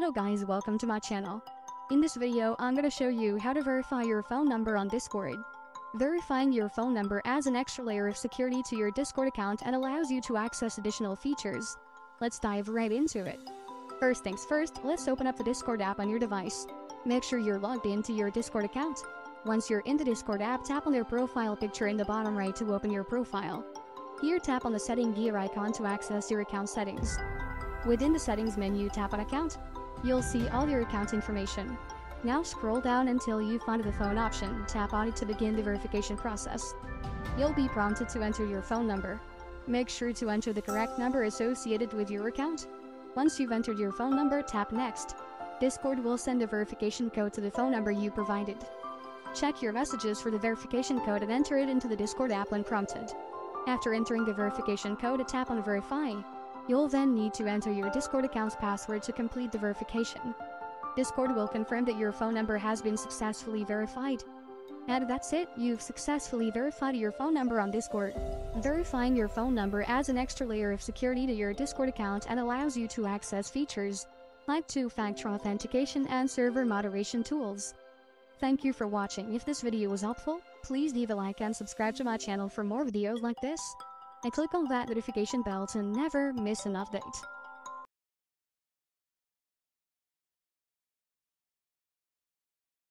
Hello guys, welcome to my channel. In this video, I'm gonna show you how to verify your phone number on Discord. Verifying your phone number adds an extra layer of security to your Discord account and allows you to access additional features. Let's dive right into it. First things first, let's open up the Discord app on your device. Make sure you're logged into your Discord account. Once you're in the Discord app, tap on their profile picture in the bottom right to open your profile. Here tap on the setting gear icon to access your account settings. Within the settings menu, tap on account. You'll see all your account information. Now scroll down until you find the phone option, tap on it to begin the verification process. You'll be prompted to enter your phone number. Make sure to enter the correct number associated with your account. Once you've entered your phone number, tap next. Discord will send a verification code to the phone number you provided. Check your messages for the verification code and enter it into the Discord app when prompted. After entering the verification code, tap on Verify. You'll then need to enter your Discord account's password to complete the verification. Discord will confirm that your phone number has been successfully verified. And that's it, you've successfully verified your phone number on Discord. Verifying your phone number adds an extra layer of security to your Discord account and allows you to access features like two-factor authentication and server moderation tools. Thank you for watching. If this video was helpful, please leave a like and subscribe to my channel for more videos like this. And click on that notification bell to never miss an update.